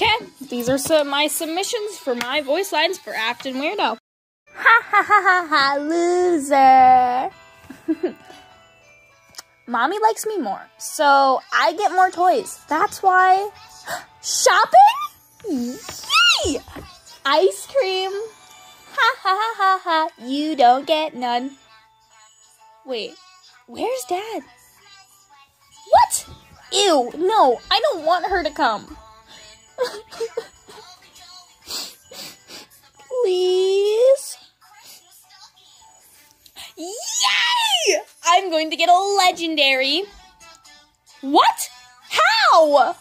Okay, these are some my submissions for my voice lines for Acton Weirdo. Ha ha ha ha ha, loser. Mommy likes me more, so I get more toys. That's why. Shopping? Yay! Ice cream. Ha ha ha ha ha. You don't get none. Wait, where's Dad? What? Ew, no, I don't want her to come. Please? Yay! I'm going to get a legendary. What? How?